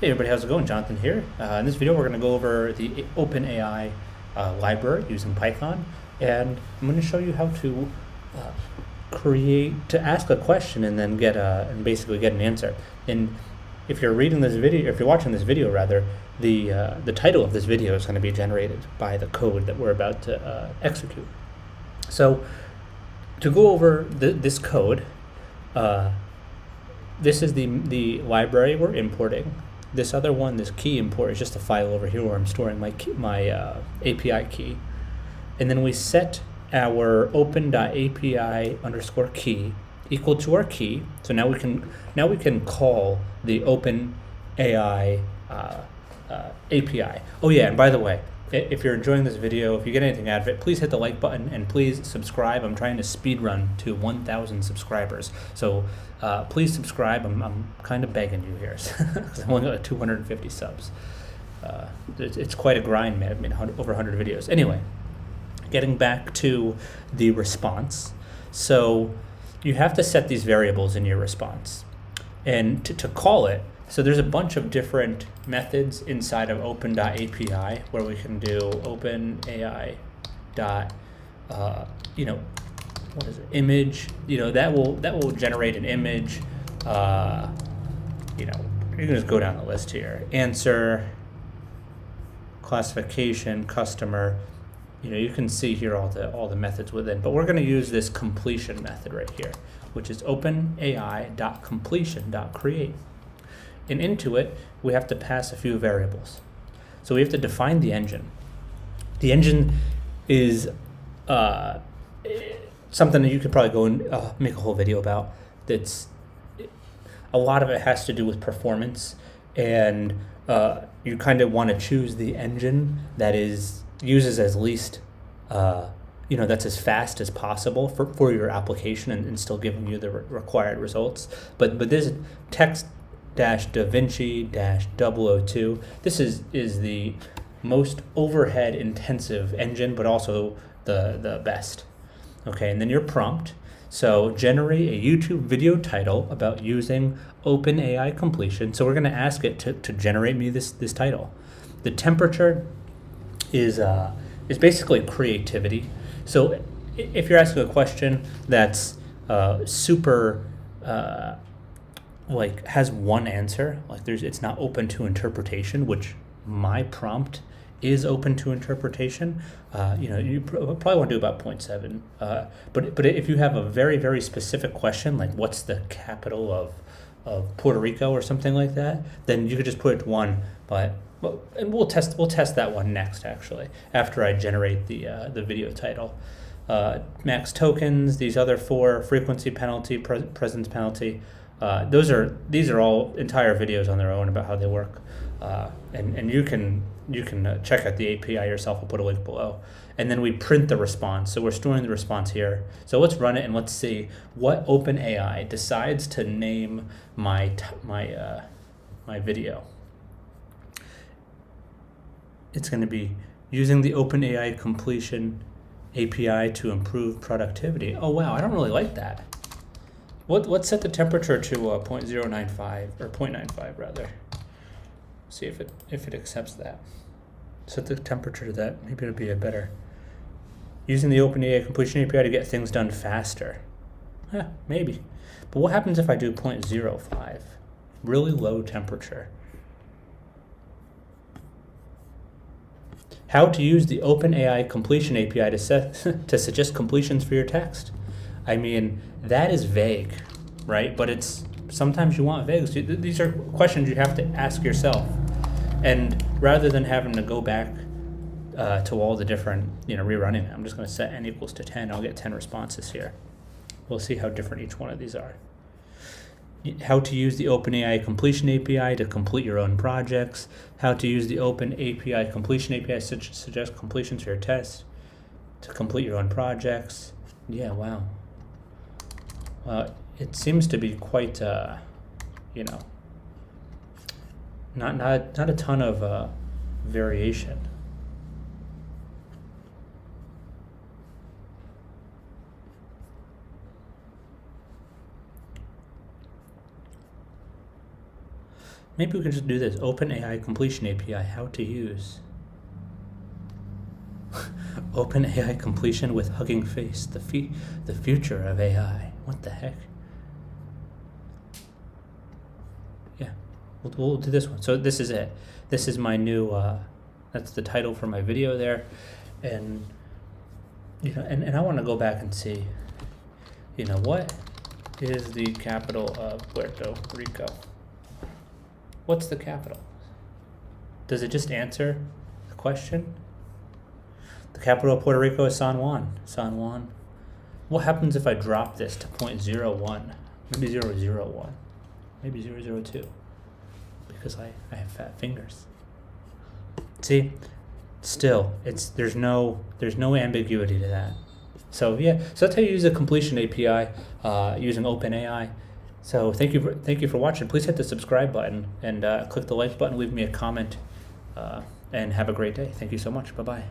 Hey everybody, how's it going? Jonathan here. Uh, in this video, we're going to go over the OpenAI uh, library using Python, and I'm going to show you how to uh, create to ask a question and then get a and basically get an answer. And if you're reading this video, if you're watching this video rather, the uh, the title of this video is going to be generated by the code that we're about to uh, execute. So to go over this code, uh, this is the the library we're importing this other one, this key import, is just a file over here where I'm storing my key, my uh, API key. And then we set our open.api underscore key equal to our key. So now we can now we can call the open AI uh, uh, API. Oh yeah, and by the way, if you're enjoying this video, if you get anything out of it, please hit the like button and please subscribe. I'm trying to speed run to 1,000 subscribers. So uh, please subscribe. I'm, I'm kind of begging you here I'm only got 250 subs. Uh, it's, it's, quite a grind, man. I've made over 100 videos. Anyway, getting back to the response. So you have to set these variables in your response. And to, to call it, so there's a bunch of different methods inside of open.api where we can do openai dot uh, you know what is it? Image you know that will that will generate an image uh, you know you can just go down the list here. Answer classification customer you know you can see here all the all the methods within but we're going to use this completion method right here which is openai dot completion dot create and into it, we have to pass a few variables. So we have to define the engine. The engine is uh, something that you could probably go and uh, make a whole video about. That's a lot of it has to do with performance, and uh, you kind of want to choose the engine that is uses as least uh, you know that's as fast as possible for, for your application and, and still giving you the re required results but but this text dash DaVinci dash 002. This is, is the most overhead intensive engine, but also the, the best. Okay, and then your prompt. So generate a YouTube video title about using OpenAI completion. So we're going to ask it to, to generate me this, this title. The temperature is, uh, is basically creativity. So if you're asking a question that's uh, super uh, like has one answer like there's it's not open to interpretation which my prompt is open to interpretation. Uh, you know you probably want to do about 0.7 uh, but but if you have a very very specific question like what's the capital of of Puerto Rico or something like that then you could just put it to one but well, and we'll test we'll test that one next actually after I generate the uh, the video title. Uh, max tokens these other four frequency penalty pre presence penalty uh, those are these are all entire videos on their own about how they work, uh, and and you can you can uh, check out the API yourself. I'll put a link below, and then we print the response. So we're storing the response here. So let's run it and let's see what OpenAI decides to name my my uh, my video. It's going to be using the OpenAI completion API to improve productivity. Oh wow, I don't really like that. What, let's set the temperature to uh, 0.095, or 0.95 rather. See if it, if it accepts that. Set the temperature to that, maybe it'll be a better. Using the OpenAI completion API to get things done faster. Yeah, maybe. But what happens if I do 0.05? Really low temperature. How to use the OpenAI completion API to, set, to suggest completions for your text. I mean, that is vague, right? But it's sometimes you want vague. These are questions you have to ask yourself. And rather than having to go back uh, to all the different, you know, rerunning I'm just going to set n equals to 10. I'll get 10 responses here. We'll see how different each one of these are. How to use the OpenAI completion API to complete your own projects. How to use the Open API completion API to suggest completions for your tests. To complete your own projects. Yeah, wow. Well, it seems to be quite, uh, you know, not not not a ton of uh, variation. maybe we can just do this. OpenAI completion API, how to use. OpenAI completion with Hugging Face, the, fe- the future of AI. What the heck? Yeah, we'll, we'll do this one. So this is it. This is my new, uh, that's the title for my video there. And, you know, and, and I want to go back and see, you know, what is the capital of Puerto Rico? What's the capital? Does it just answer the question? The capital of Puerto Rico is San Juan. San Juan. What happens if I drop this to 0.01? Maybe 001. Maybe 002. Because I, I have fat fingers. See? Still, it's there's no there's no ambiguity to that. So yeah, so that's how you use a completion API uh, using OpenAI. So thank you for thank you for watching. Please hit the subscribe button and uh, click the like button. Leave me a comment, uh, and have a great day. Thank you so much. Bye bye.